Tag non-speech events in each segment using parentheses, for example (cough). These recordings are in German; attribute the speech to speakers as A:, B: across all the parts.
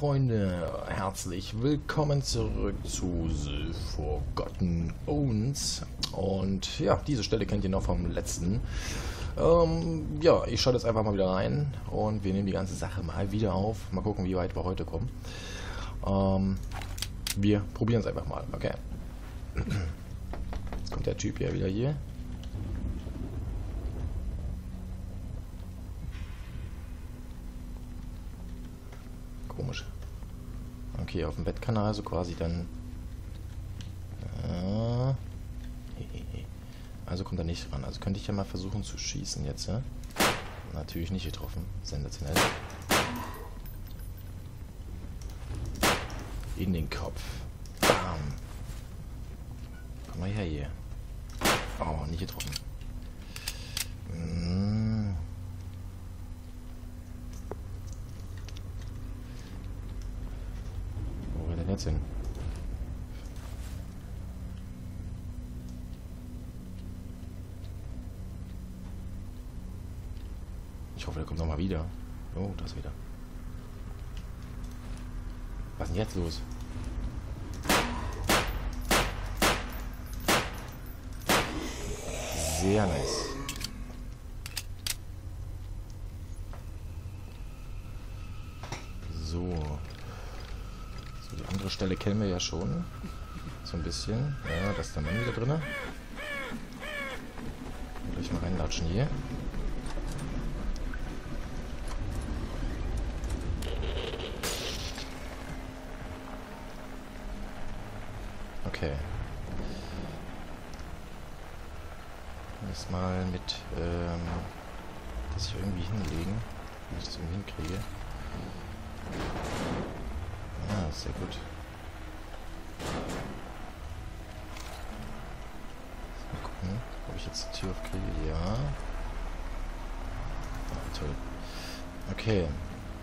A: Freunde, herzlich willkommen zurück zu The Forgotten Owns. Und ja, diese Stelle kennt ihr noch vom letzten. Ähm, ja, ich schaue jetzt einfach mal wieder rein und wir nehmen die ganze Sache mal wieder auf. Mal gucken, wie weit wir heute kommen. Ähm, wir probieren es einfach mal, okay. Jetzt kommt der Typ ja wieder hier. komisch. Okay, auf dem Bettkanal, so quasi dann... Äh, also kommt er nicht ran. Also könnte ich ja mal versuchen zu schießen jetzt, ja? Natürlich nicht getroffen. Sensationell. In den Kopf. Bam. Komm mal her hier. Oh, nicht getroffen. Mmh. 19. Ich hoffe, der kommt nochmal wieder. Oh, das wieder. Was ist denn jetzt los? Sehr nice. Stelle kennen wir ja schon. So ein bisschen. Ja, das ist der Mann wieder drin. Gleich mal reinlatschen hier. Okay. Das mal mit, ähm, das ich irgendwie hinlegen, wie ich das irgendwie hinkriege. Ah, sehr gut. Mal gucken, ob ich jetzt die Tür aufkriege. Ja. Ah, toll. Okay.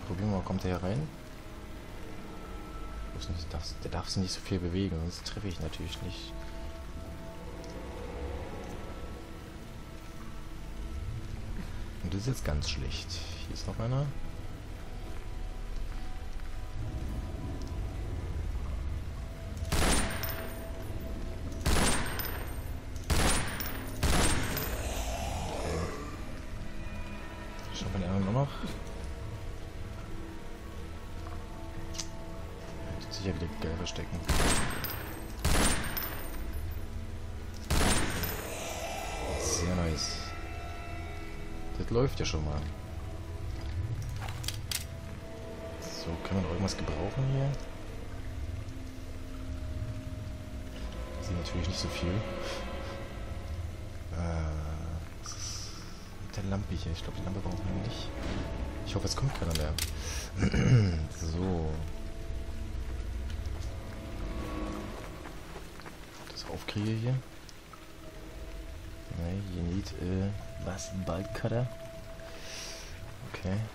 A: Probieren wir mal, kommt der hier rein? Nicht, darf, der darf sich nicht so viel bewegen, sonst treffe ich natürlich nicht. Und das ist jetzt ganz schlecht. Hier ist noch einer. Das ja schon mal. So, kann man noch irgendwas gebrauchen hier? Sieht natürlich nicht so viel. Äh, was ist mit der Lampe hier? Ich glaube, die Lampe brauchen wir nicht. Ich hoffe, es kommt keiner mehr. (clears throat) so. aufkriege hier. Ne, you need äh, was? Bulk Cutter. Okay.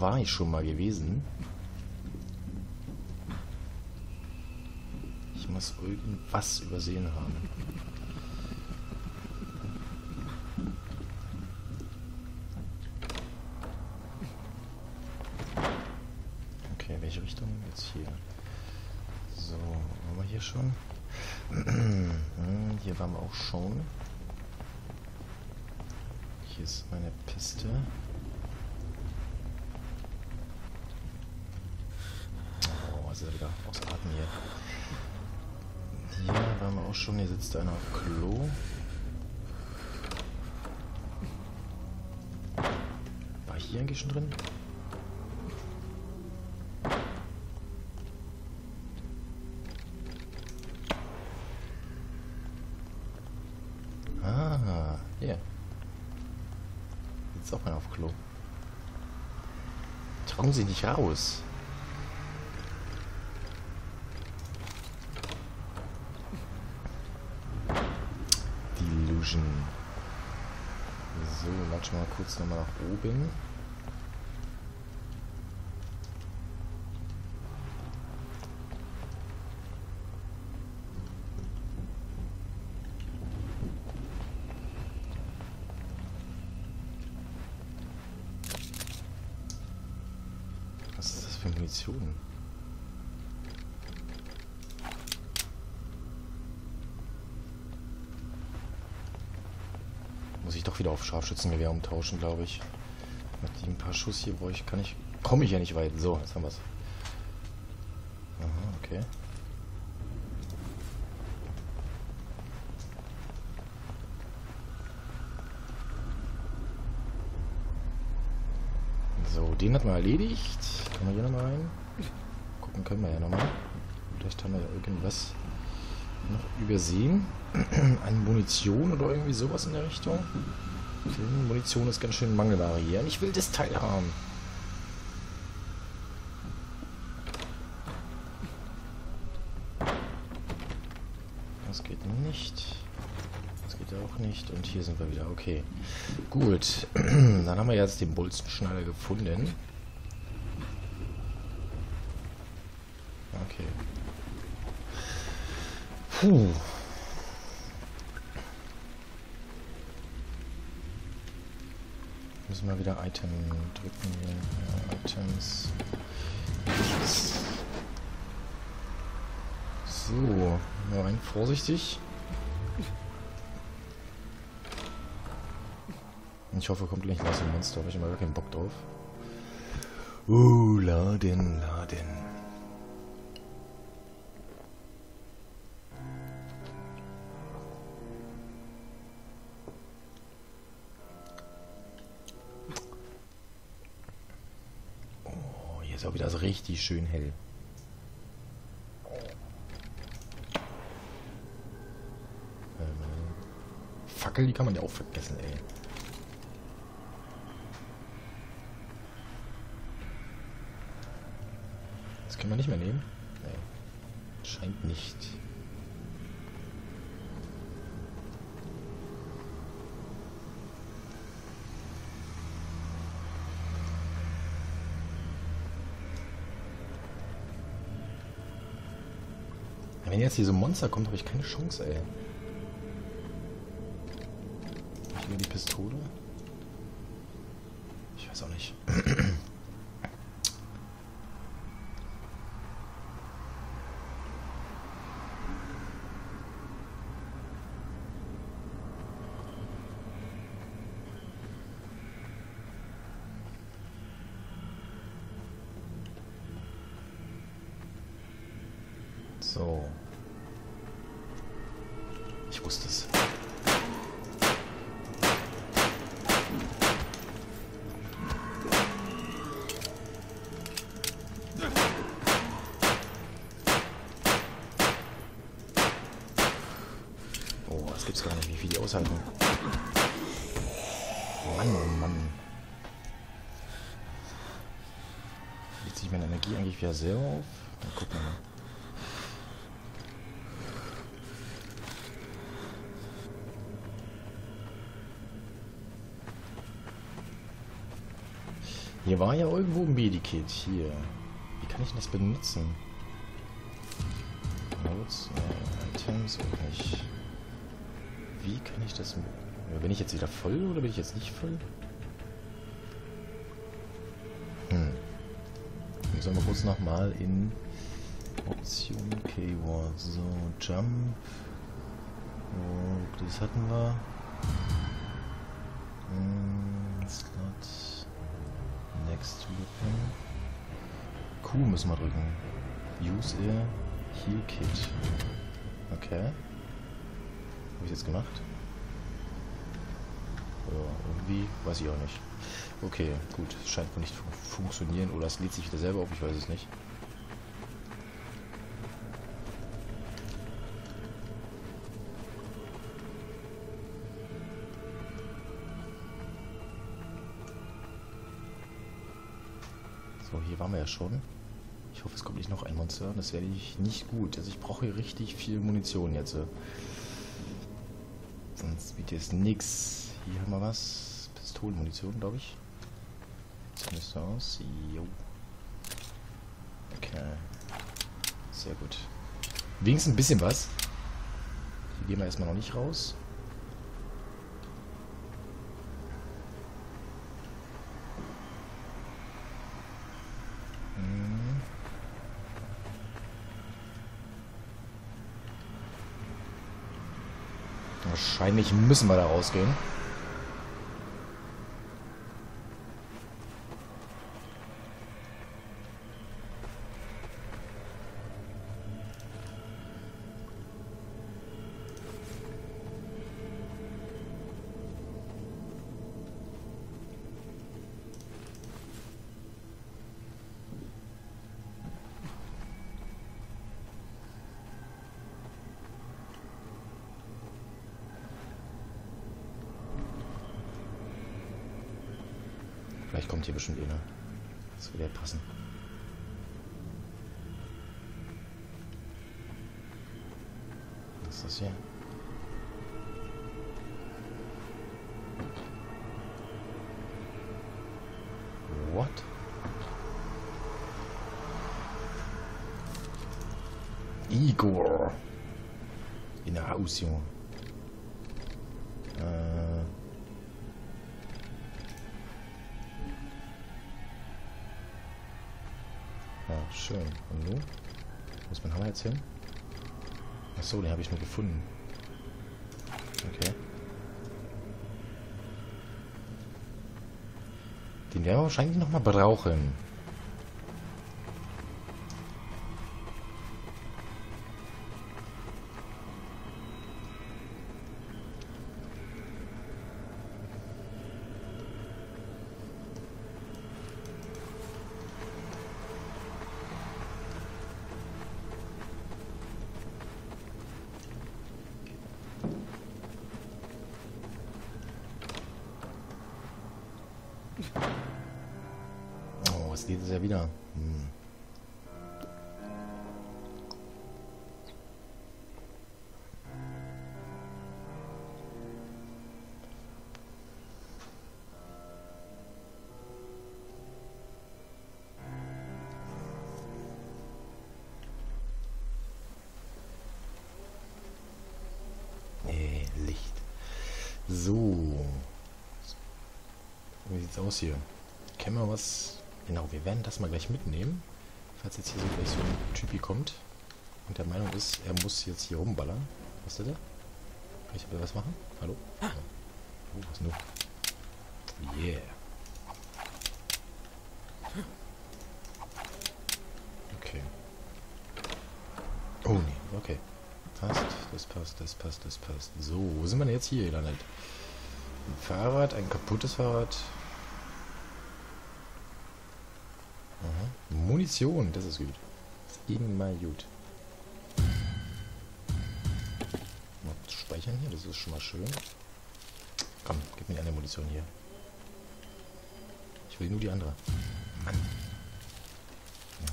A: War ich schon mal gewesen. Ich muss irgendwas übersehen haben. Okay, welche Richtung? Jetzt hier. So, waren wir hier schon? (clears throat) Hier waren wir auch schon. Hier ist meine Piste. Ist wieder aus Atem hier. Hier waren wir auch schon. Hier sitzt einer auf Klo. War hier eigentlich schon drin? jetzt auch mal auf Klo. Trauen Sie nicht raus. Delusion. So, latschen wir mal kurz nochmal nach oben. für Munition? Muss ich doch wieder auf Scharfschützengewehr umtauschen, glaube ich. Mit dem paar Schuss hier brauche ich, kann ich, komme ich ja nicht weit. So, jetzt haben wir es. Aha, okay. So, den hat man erledigt. Können wir hier nochmal rein? Gucken können wir ja nochmal. Vielleicht haben wir ja irgendwas noch übersehen. (clears throat) An Munition oder irgendwie sowas in der Richtung. Okay, Munition ist ganz schön Mangelware hier. Und ich will das Teil haben. Das geht nicht. Das geht auch nicht. Und hier sind wir wieder. Okay. Gut. (clears throat) Dann haben wir jetzt den Bolzenschneider gefunden. Puh. Müssen wir wieder Item drücken. Ja, Items. So, nur ein vorsichtig. Ich hoffe, kommt gleich was im Monster, habe ich immer gar keinen Bock drauf. Uh, laden, laden. Ist auch wieder richtig schön hell. Ähm, Fackel, die kann man ja auch vergessen, ey. Das können wir nicht mehr nehmen? Nee. Scheint nicht. Wenn jetzt hier so ein Monster kommt, habe ich keine Chance, ey. Mir die Pistole? Ich weiß auch nicht. So. Ich wusste es. Oh, das gibt's gar nicht, wie viel die aushalten. Mann, oh Mann. Lädt sich meine Energie eigentlich wieder sehr auf? Dann gucken wir mal. Hier war ja irgendwo ein Medikit. Hier. Wie kann ich das benutzen? Notes, äh, Items nicht. Wie kann ich das... Bin ich jetzt wieder voll oder bin ich jetzt nicht voll? Hm. Müssen wir kurz nochmal in Option K-Word. So, Jump. Oh, das hatten wir. Hm, Slot. Next Weapon. Q müssen wir drücken. Use Air Heal Kit. Okay. Habe ich jetzt gemacht? Ja, irgendwie weiß ich auch nicht. Okay, gut. Scheint wohl nicht zu funktionieren. Oder es lädt sich wieder selber auf, ich weiß es nicht. Waren wir ja schon. Ich hoffe, es kommt nicht noch ein Monster. Das ich nicht gut. Also ich brauche hier richtig viel Munition jetzt. Sonst wird jetzt nichts. Hier haben wir was. Pistolenmunition, glaube ich. Nicht so aus. Jo. Okay. Sehr gut. Wenigstens ein bisschen was. Hier gehen wir erstmal noch nicht raus. Wahrscheinlich müssen wir da rausgehen. Bestimmt einer. Das würde ja passen. Was ist das hier? What? Igor. In der Haus, Junge. Äh. Schön. Und nun? Wo ist mein Hammer jetzt hin? Achso, den habe ich nur gefunden. Okay. Den werden wir wahrscheinlich nochmal brauchen. So. Wie sieht's aus hier? Kennen wir was? Genau, wir werden das mal gleich mitnehmen. Falls jetzt hier so gleich so ein Typi kommt und der Meinung ist, er muss jetzt hier rumballern. Was ist der? Kann ich was machen? Hallo? Oh, was nur? Yeah. Okay. Oh nee, okay. Passt, das passt, das passt, das passt. So, wo sind wir denn jetzt hier gelandet? Ein Fahrrad, ein kaputtes Fahrrad. Aha. Munition, das ist gut. Das ist immer gut. Mal speichern hier, das ist schon mal schön. Komm, gib mir eine Munition hier. Ich will nur die andere. Mann.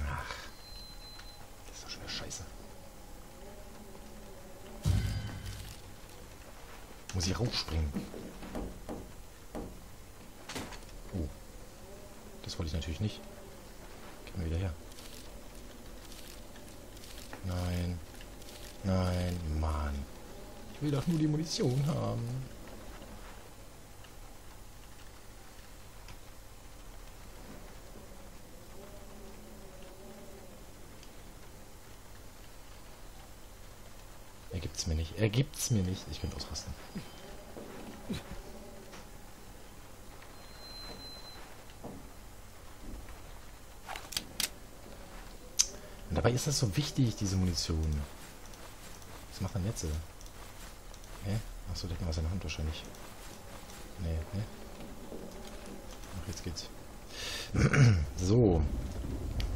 A: Ach. Das ist doch schon wieder scheiße. Muss ich rausspringen. Oh. Das wollte ich natürlich nicht. Geh mal wieder her. Nein. Nein, Mann. Ich will doch nur die Munition haben. Er gibt's mir nicht. Er gibt's mir nicht. Ich könnte ausrasten. Und dabei ist das so wichtig, diese Munition. Was macht man jetzt? Hä? Achso, der hat in der Hand wahrscheinlich. Nee, ne? Ach, jetzt geht's. (clears throat) so.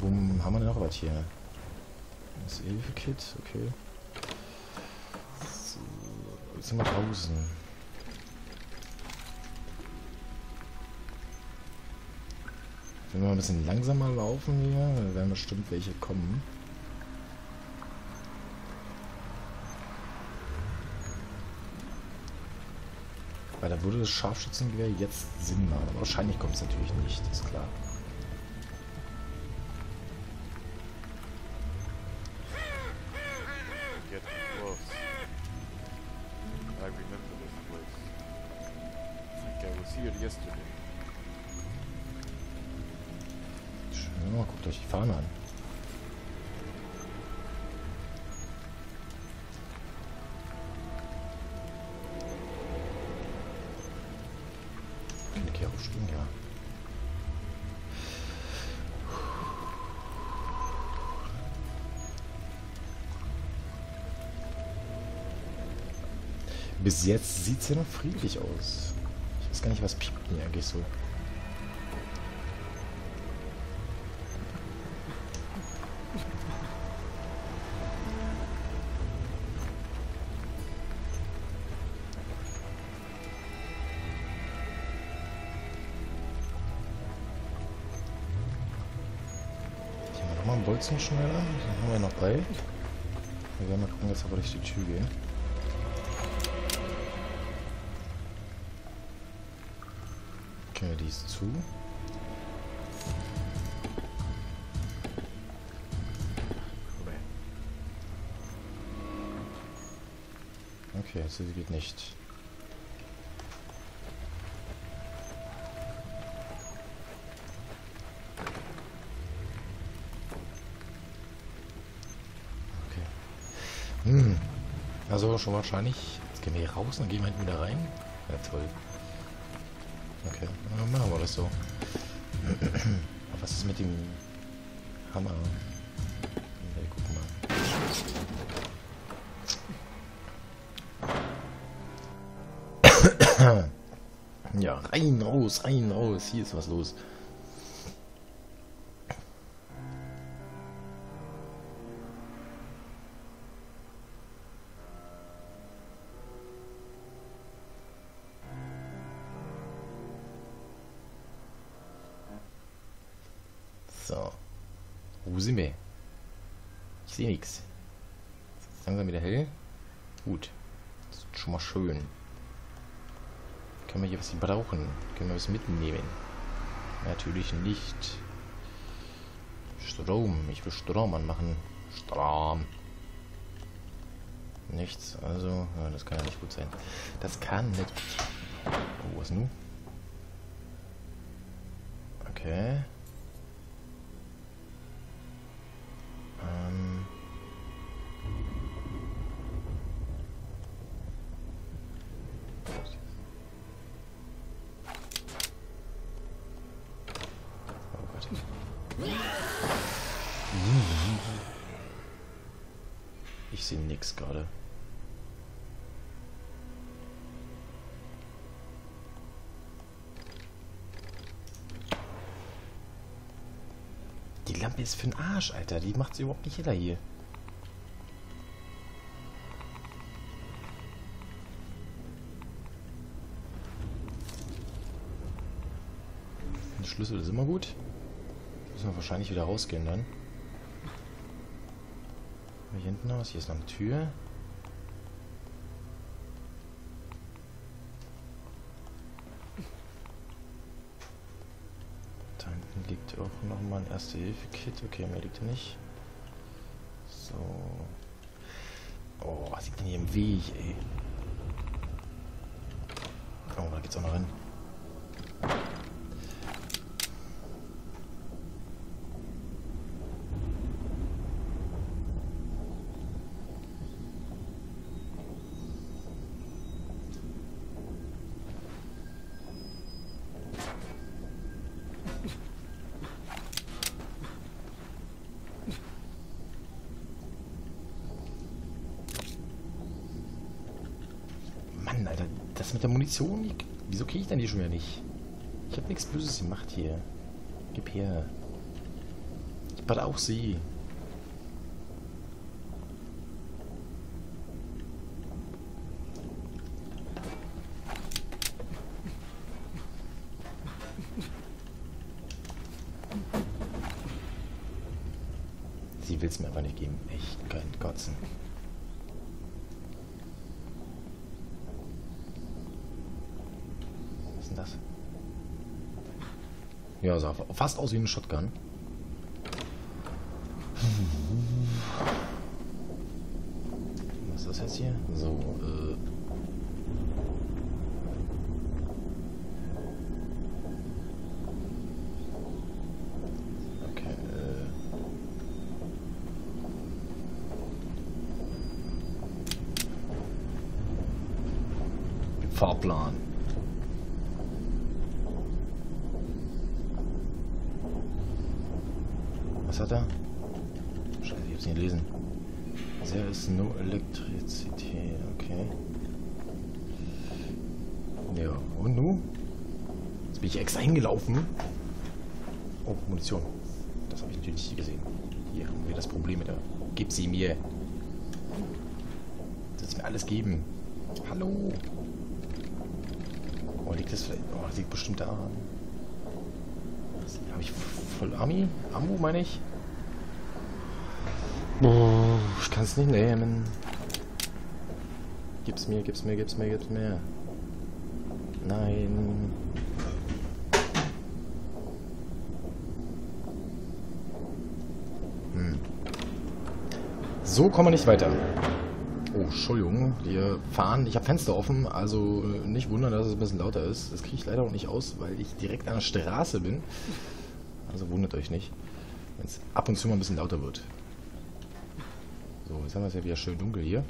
A: Wo haben wir denn noch was hier? Das Hilfe-Kit, okay. Sind wir draußen. Wenn wir mal ein bisschen langsamer laufen hier, dann werden bestimmt welche kommen. Weil da würde das Scharfschützengewehr jetzt Sinn machen. Aber wahrscheinlich kommt es natürlich nicht, ist klar. Bis jetzt sieht es ja noch friedlich aus. Ich weiß gar nicht, was piept hier eigentlich so. Bolzen schneller. Den haben wir noch bei. Wir werden mal gucken, dass wir durch die Tür gehen. Ist zu. Okay, also sie geht nicht. Okay. Hm. Also schon wahrscheinlich. Jetzt gehen wir hier raus, dann gehen wir hinten wieder rein. Ja, toll. Okay, dann machen wir das so. (clears throat) Was ist mit dem Hammer? Okay, gucken mal. (clears throat) Ja, rein, raus, rein, raus. Hier ist was los. Gut. Das ist schon mal schön. Können wir hier was brauchen? Können wir was mitnehmen? Natürlich nicht. Strom. Ich will Strom anmachen. Strom. Nichts. Also, das kann ja nicht gut sein. Das kann nicht. Oh, was nun? Okay. Lampe ist für den Arsch, Alter. Die macht's überhaupt nicht heller hier. Der Schlüssel ist immer gut. Müssen wir wahrscheinlich wieder rausgehen dann. Hier hinten aus. Hier ist noch eine Tür. Hinten liegt auch noch mal ein Erste-Hilfe-Kit. Okay, mehr liegt nicht. So. Oh, was liegt denn hier im Weg, ey? Oh, da geht's auch noch hin. Munition. Wieso kriege ich denn die schon wieder nicht? Ich habe nichts Böses gemacht hier. Gib her. Ich bat auch sie. Sie will es mir aber nicht geben. Echt kein Kotzen. Denn das? Ja, sah fast aus wie eine Shotgun. Was ist das jetzt hier? So, äh. Äh. Fahrplan. Was hat er? Scheiße, ich hab's nicht gelesen. There is no electricity, okay. Ja, und nu? Jetzt bin ich extra hingelaufen. Oh, Munition. Das habe ich natürlich nicht gesehen. Hier haben wir das Problem mit der... Gib sie mir. Das ist mir alles geben. Hallo. Oh, liegt das vielleicht... Oh, das liegt bestimmt da. Habe ich voll Ami? Ambu, meine ich? Oh, ich kann es nicht nehmen. Gib's mir, gib's mir, gib's mir, gib's mir. Nein. So kommen wir nicht weiter. Oh, Entschuldigung, wir fahren. Ich habe Fenster offen, also äh, nicht wundern, dass es ein bisschen lauter ist. Das kriege ich leider auch nicht aus, weil ich direkt an der Straße bin. Also wundert euch nicht, wenn es ab und zu mal ein bisschen lauter wird. So, jetzt haben wir es ja wieder schön dunkel hier.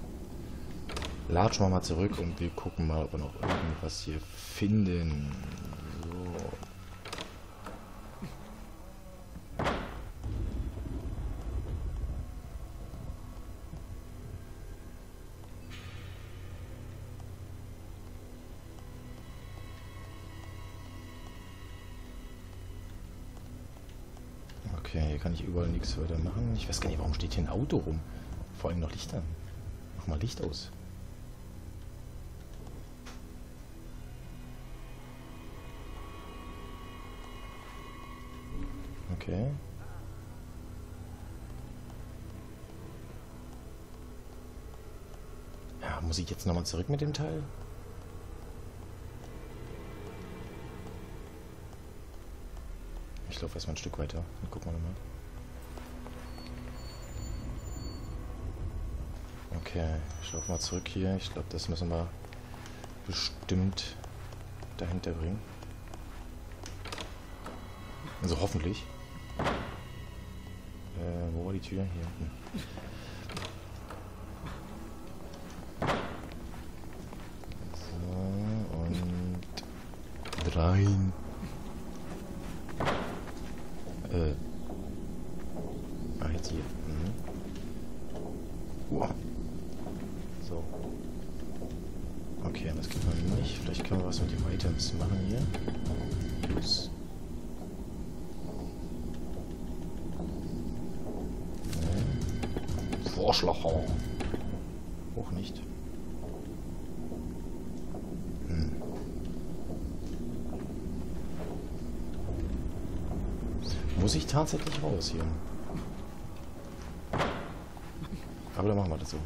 A: Latschen wir mal zurück und wir gucken mal, ob wir noch irgendwas hier finden. Okay, hier kann ich überall nichts weiter machen. Ich weiß gar nicht, warum steht hier ein Auto rum? Vor allem noch Lichter. Mach mal Licht aus. Okay. Ja, muss ich jetzt nochmal zurück mit dem Teil? Laufe erstmal ein Stück weiter. Dann gucken wir nochmal. Okay, ich laufe mal zurück hier. Ich glaube, das müssen wir bestimmt dahinter bringen. Also hoffentlich. Äh, wo war die Tür? Hier hinten. So, und rein. Äh. Ah, jetzt hier. Mhm. Wow. So. Okay, das geht mal nicht. Vielleicht können wir was mit dem Items machen hier. Nee. Vorschlag. Auch nicht. Hm. Muss ich tatsächlich raus hier? Aber dann machen wir das so.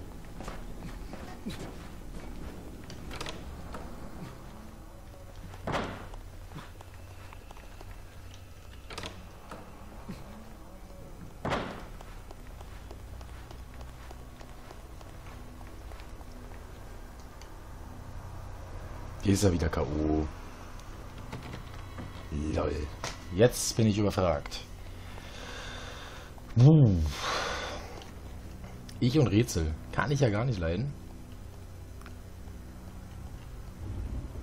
A: Hier ist er wieder K.O. Lol. Jetzt bin ich überfragt. Ich und Rätsel. Kann ich ja gar nicht leiden.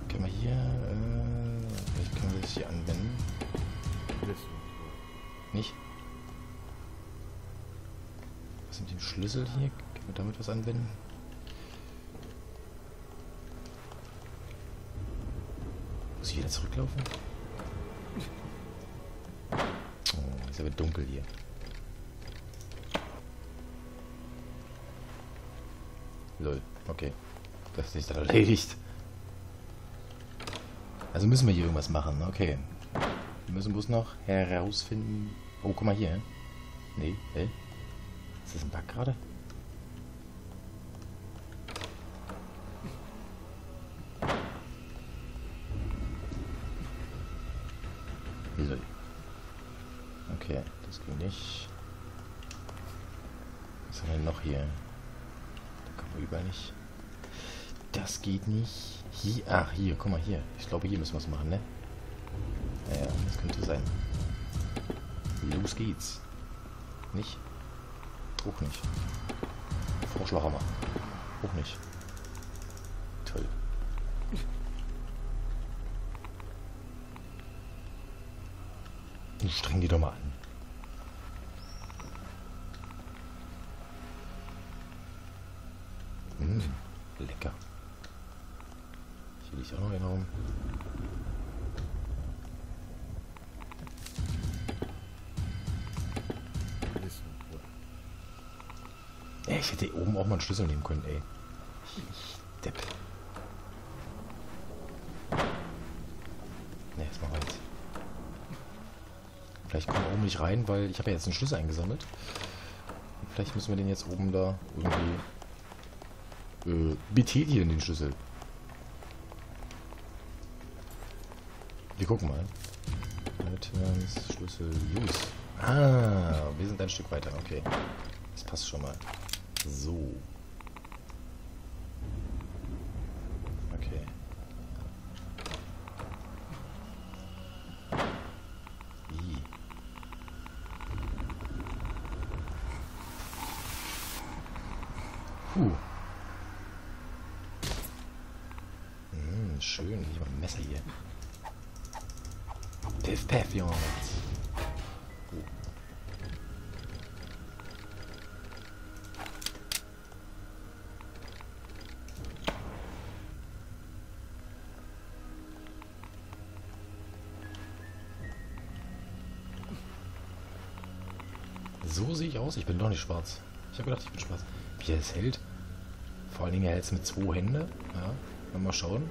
A: Können wir hier... Äh, vielleicht können wir das hier anwenden. Nicht? Was mit dem Schlüssel hier? Können wir damit was anwenden? Muss ich wieder zurücklaufen? Oh, ist aber dunkel hier. Lol, okay. Das ist erledigt. Also müssen wir hier irgendwas machen, okay. Wir müssen bloß noch herausfinden... Oh, guck mal hier. Nee, hä? Ist das ein Bug gerade? Wieso? Okay, das ging nicht. Was haben wir denn noch hier? Überall nicht. Das geht nicht. Hier, ach, hier, guck mal hier. Ich glaube, hier müssen wir es machen, ne? Ja, ja, das könnte sein. Los geht's. Nicht? Auch nicht. Vorschlaghammer. Auch nicht. Toll. Streng die doch mal an. Mmh, lecker. Liegt auch noch einer rum. Ey, ich hätte oben auch mal einen Schlüssel nehmen können, ey. Ich Depp. Ne, jetzt wir jetzt. Vielleicht kommen wir oben nicht rein, weil ich habe ja jetzt einen Schlüssel eingesammelt. Vielleicht müssen wir den jetzt oben da irgendwie äh, betätigen, den Schlüssel. Wir gucken mal. Items, Schlüssel, Use. Ah, wir sind ein Stück weiter, okay. Das passt schon mal. So. Aus. Ich bin doch nicht schwarz. Ich habe gedacht, ich bin schwarz. Wie er es hält. Vor allen Dingen, er hält es mit zwei Händen. Ja, mal schauen.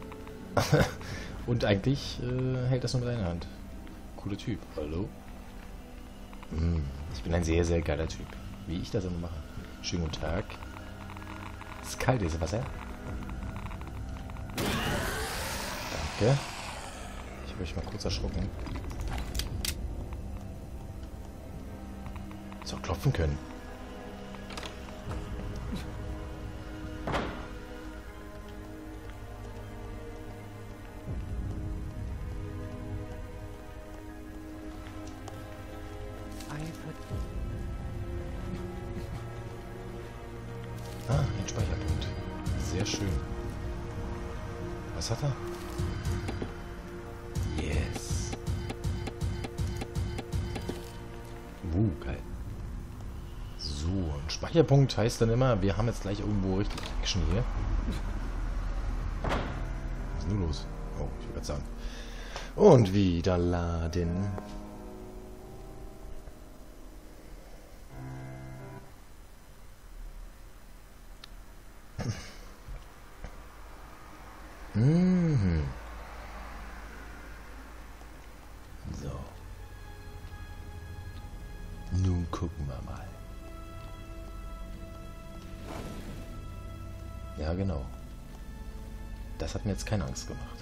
A: (laughs) Und eigentlich äh, hält das nur mit einer Hand. Cooler Typ. Hallo? Hm, ich bin ein sehr, sehr geiler Typ. Wie ich das immer mache. Schönen guten Tag. Es ist kalt, dieses Wasser. Danke. Ich habe euch mal kurz erschrocken. So, klopfen können. Speicherpunkt heißt dann immer, wir haben jetzt gleich irgendwo richtig Action hier. Was ist denn los? Oh, ich würde sagen. Und wieder laden. Mhm. So. Nun gucken wir mal. Ja, genau. Das hat mir jetzt keine Angst gemacht.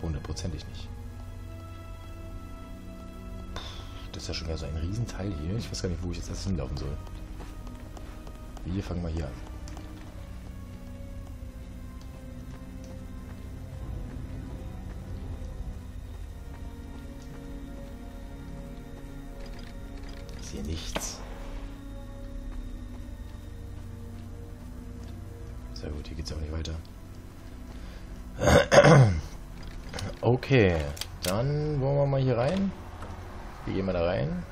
A: Hundertprozentig nicht. Das ist ja schon wieder so ein Riesenteil hier. Ich weiß gar nicht, wo ich jetzt erst hinlaufen soll. Wir fangen mal hier an. Wie gehen wir da rein?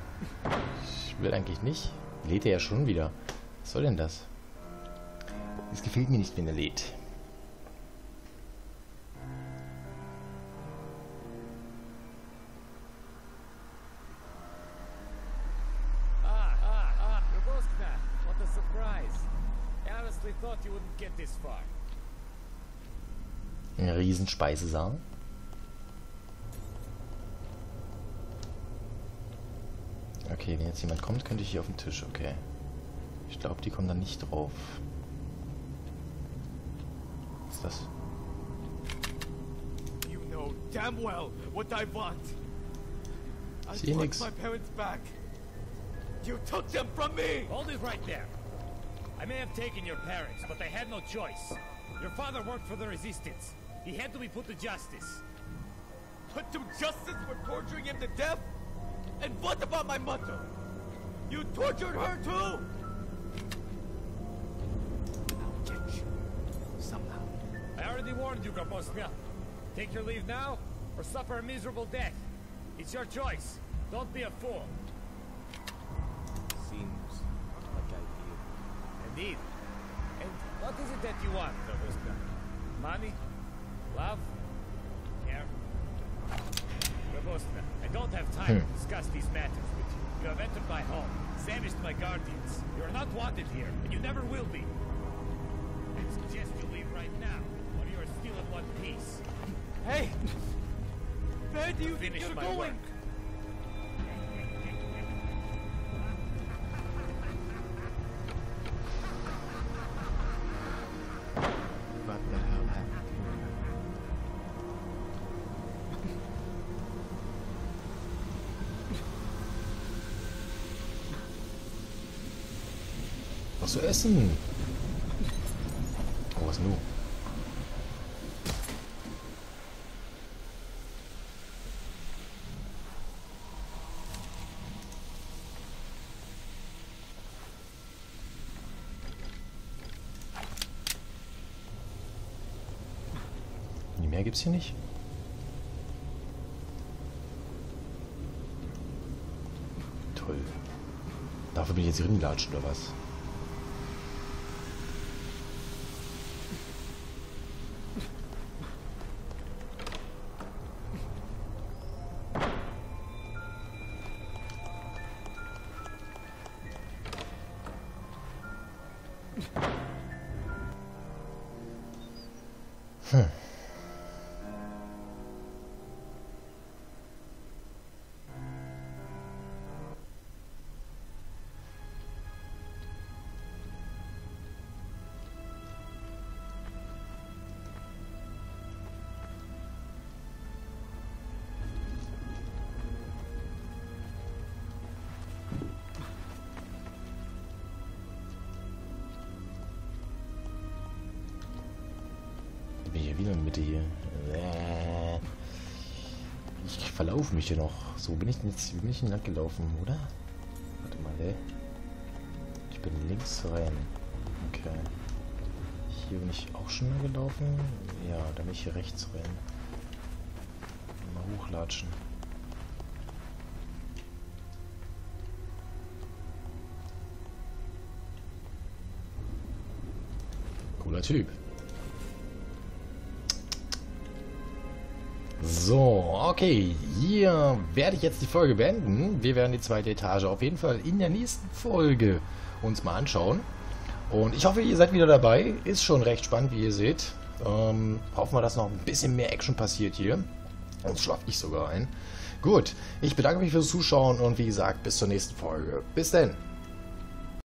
A: Ich will eigentlich nicht. Lädt er ja schon wieder. Was soll denn das? Es gefällt mir nicht, wenn er lädt.
B: Ah, ah,
A: Okay, wenn jetzt jemand kommt, könnte ich hier auf den Tisch. Okay. Ich glaube, die kommen da nicht drauf. Was ist das?
C: You know damn well what I want. I
A: See
C: want my parents back. You took them from me.
B: Hold it right there. I may have taken your parents, but they had no choice. Your father worked for the resistance. He had to be put to justice.
C: Put to justice for torturing him to death? And what about my mother? You tortured her too? I'll get you. Somehow.
B: I already warned you, Garbosnia. Take your leave now, or suffer a miserable death. It's your choice. Don't be a fool.
D: Seems like I did.
B: Indeed. And what is it that you want, Garbosnia? Money? Love? Care? I don't have time to hmm. discuss these matters with you. You have entered my home, savaged my guardians. You are not wanted here, and you never will be. I suggest you leave right now, or you are still in one piece.
C: Hey! Where do you think you're
B: my
C: going?
B: work.
A: Zu essen? Oh, was nun? Mehr gibt's hier nicht. Toll. Dafür bin ich jetzt hier reingelatscht, oder was? In der Mitte hier. Äh. Ich verlaufe mich hier noch. So, bin ich denn jetzt bin ich denn lang gelaufen, oder? Warte mal, ey. Ich bin links rein. Okay. Hier bin ich auch schon mal gelaufen. Ja, dann bin ich hier rechts rein. Mal hochlatschen. Cooler Typ. So, okay. Hier werde ich jetzt die Folge beenden. Wir werden die zweite Etage auf jeden Fall in der nächsten Folge uns mal anschauen. Und ich hoffe, ihr seid wieder dabei. Ist schon recht spannend, wie ihr seht. Ähm, hoffen wir, dass noch ein bisschen mehr Action passiert hier. Sonst schlafe ich sogar ein. Gut, ich bedanke mich fürs Zuschauen und wie gesagt, bis zur nächsten Folge. Bis denn.